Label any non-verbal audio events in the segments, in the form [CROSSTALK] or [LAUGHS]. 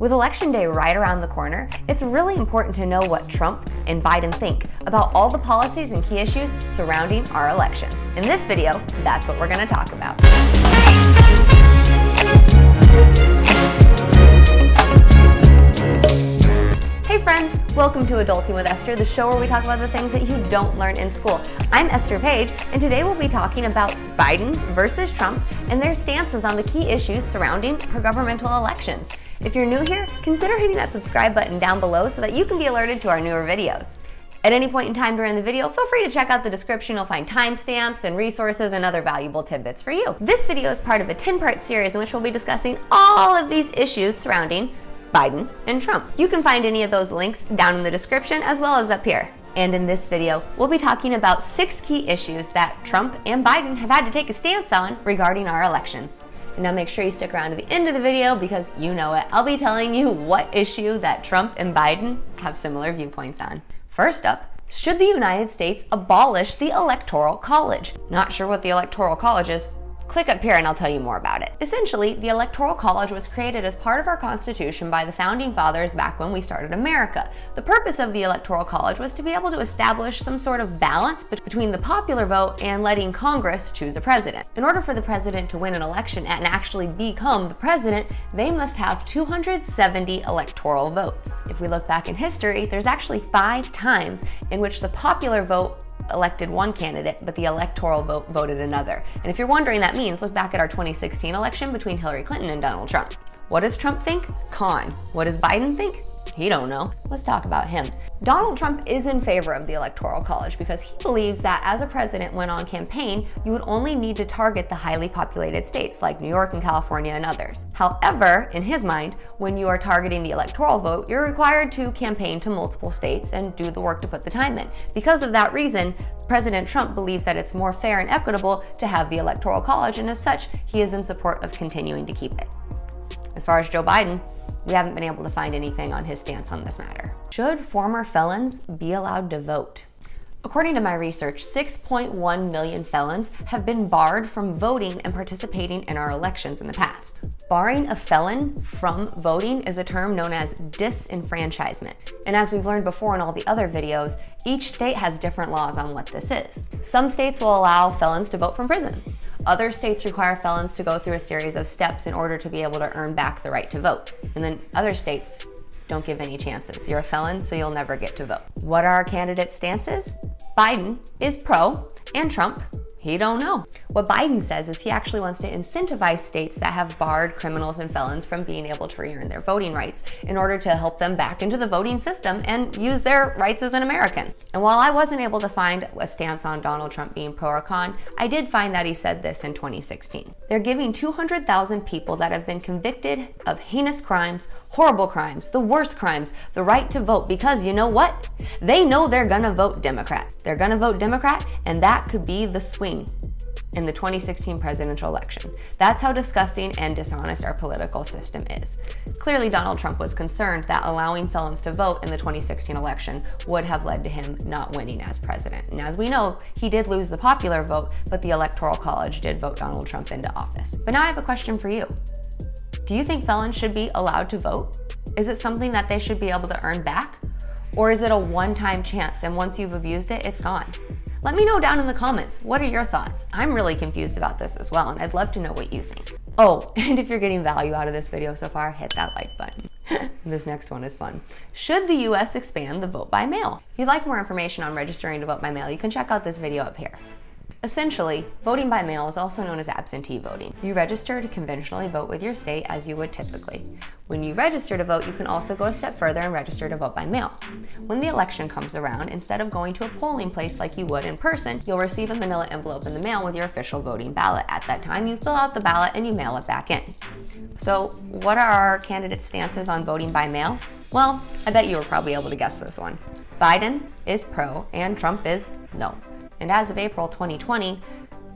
With Election Day right around the corner, it's really important to know what Trump and Biden think about all the policies and key issues surrounding our elections. In this video, that's what we're going to talk about. Hey friends, welcome to Adulting with Esther, the show where we talk about the things that you don't learn in school. I'm Esther Page, and today we'll be talking about Biden versus Trump and their stances on the key issues surrounding our governmental elections. If you're new here, consider hitting that subscribe button down below so that you can be alerted to our newer videos. At any point in time during the video, feel free to check out the description. You'll find timestamps and resources and other valuable tidbits for you. This video is part of a 10-part series in which we'll be discussing all of these issues surrounding Biden and Trump. You can find any of those links down in the description as well as up here. And in this video, we'll be talking about six key issues that Trump and Biden have had to take a stance on regarding our elections. Now make sure you stick around to the end of the video because you know it. I'll be telling you what issue that Trump and Biden have similar viewpoints on. First up, should the United States abolish the Electoral College? Not sure what the Electoral College is, Click up here and I'll tell you more about it. Essentially, the Electoral College was created as part of our Constitution by the Founding Fathers back when we started America. The purpose of the Electoral College was to be able to establish some sort of balance between the popular vote and letting Congress choose a president. In order for the president to win an election and actually become the president, they must have 270 electoral votes. If we look back in history, there's actually five times in which the popular vote elected one candidate, but the electoral vote voted another. And if you're wondering that means, look back at our 2016 election between Hillary Clinton and Donald Trump. What does Trump think? Con. What does Biden think? He don't know. Let's talk about him. Donald Trump is in favor of the Electoral College because he believes that as a president when on campaign, you would only need to target the highly populated states like New York and California and others. However, in his mind, when you are targeting the electoral vote, you're required to campaign to multiple states and do the work to put the time in. Because of that reason, President Trump believes that it's more fair and equitable to have the Electoral College, and as such, he is in support of continuing to keep it. As far as Joe Biden, we haven't been able to find anything on his stance on this matter. Should former felons be allowed to vote? According to my research, 6.1 million felons have been barred from voting and participating in our elections in the past. Barring a felon from voting is a term known as disenfranchisement. And as we've learned before in all the other videos, each state has different laws on what this is. Some states will allow felons to vote from prison. Other states require felons to go through a series of steps in order to be able to earn back the right to vote. And then other states don't give any chances. You're a felon, so you'll never get to vote. What are our candidates' stances? Biden is pro and Trump he don't know. What Biden says is he actually wants to incentivize states that have barred criminals and felons from being able to re-earn their voting rights in order to help them back into the voting system and use their rights as an American. And while I wasn't able to find a stance on Donald Trump being pro or con, I did find that he said this in 2016. They're giving 200,000 people that have been convicted of heinous crimes, horrible crimes, the worst crimes, the right to vote because you know what? They know they're gonna vote Democrat. They're gonna vote Democrat and that could be the swing in the 2016 presidential election. That's how disgusting and dishonest our political system is. Clearly, Donald Trump was concerned that allowing felons to vote in the 2016 election would have led to him not winning as president. And as we know, he did lose the popular vote, but the Electoral College did vote Donald Trump into office. But now I have a question for you. Do you think felons should be allowed to vote? Is it something that they should be able to earn back? Or is it a one-time chance and once you've abused it, it's gone? Let me know down in the comments, what are your thoughts? I'm really confused about this as well, and I'd love to know what you think. Oh, [LAUGHS] and if you're getting value out of this video so far, hit that like button. [LAUGHS] this next one is fun. Should the US expand the vote by mail? If you'd like more information on registering to vote by mail, you can check out this video up here. Essentially, voting by mail is also known as absentee voting. You register to conventionally vote with your state as you would typically. When you register to vote, you can also go a step further and register to vote by mail. When the election comes around, instead of going to a polling place like you would in person, you'll receive a manila envelope in the mail with your official voting ballot. At that time, you fill out the ballot and you mail it back in. So what are our candidates' stances on voting by mail? Well, I bet you were probably able to guess this one. Biden is pro and Trump is no. And as of April 2020,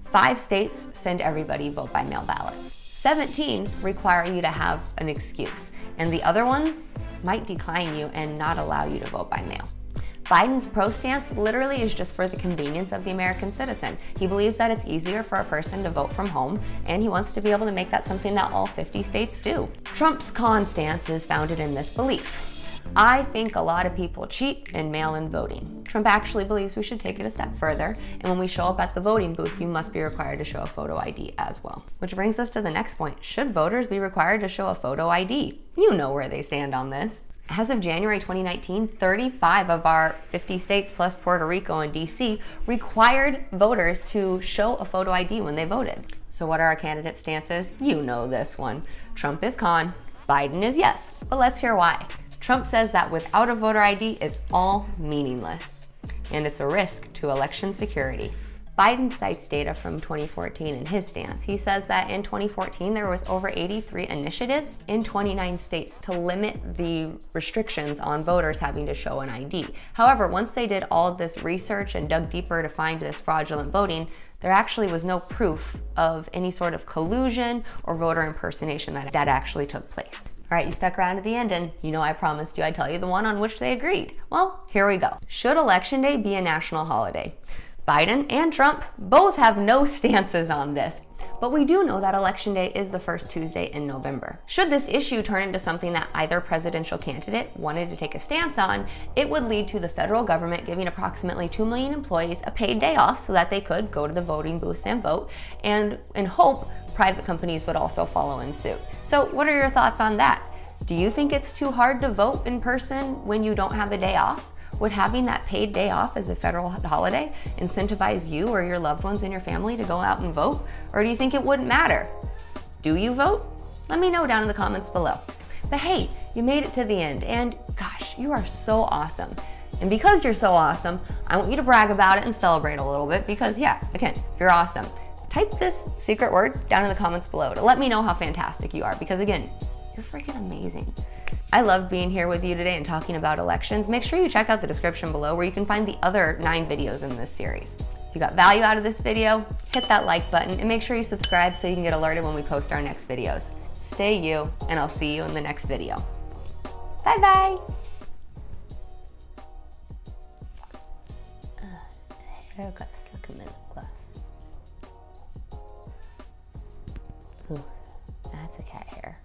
five states send everybody vote by mail ballots. 17 require you to have an excuse, and the other ones might decline you and not allow you to vote by mail. Biden's pro stance literally is just for the convenience of the American citizen. He believes that it's easier for a person to vote from home, and he wants to be able to make that something that all 50 states do. Trump's con stance is founded in this belief. I think a lot of people cheat in mail in voting. Trump actually believes we should take it a step further, and when we show up at the voting booth, you must be required to show a photo ID as well. Which brings us to the next point should voters be required to show a photo ID? You know where they stand on this. As of January 2019, 35 of our 50 states plus Puerto Rico and DC required voters to show a photo ID when they voted. So, what are our candidate stances? You know this one. Trump is con, Biden is yes. But let's hear why. Trump says that without a voter ID, it's all meaningless, and it's a risk to election security. Biden cites data from 2014 in his stance. He says that in 2014 there was over 83 initiatives in 29 states to limit the restrictions on voters having to show an ID. However, once they did all of this research and dug deeper to find this fraudulent voting, there actually was no proof of any sort of collusion or voter impersonation that, that actually took place. All right, you stuck around to the end, and you know I promised you I'd tell you the one on which they agreed. Well, here we go. Should Election Day be a national holiday? Biden and Trump both have no [LAUGHS] stances on this, but we do know that Election Day is the first Tuesday in November. Should this issue turn into something that either presidential candidate wanted to take a stance on, it would lead to the federal government giving approximately 2 million employees a paid day off so that they could go to the voting booths and vote, and in hope, private companies would also follow in suit. So, what are your thoughts on that? Do you think it's too hard to vote in person when you don't have a day off? Would having that paid day off as a federal holiday incentivize you or your loved ones in your family to go out and vote? Or do you think it wouldn't matter? Do you vote? Let me know down in the comments below. But hey, you made it to the end, and gosh, you are so awesome. And because you're so awesome, I want you to brag about it and celebrate a little bit because, yeah, again, you're awesome type this secret word down in the comments below to let me know how fantastic you are because again, you're freaking amazing. I love being here with you today and talking about elections. Make sure you check out the description below where you can find the other nine videos in this series. If you got value out of this video, hit that like button and make sure you subscribe so you can get alerted when we post our next videos. Stay you, and I'll see you in the next video. Bye-bye. Haircut, look a minute. Ooh, that's a cat hair.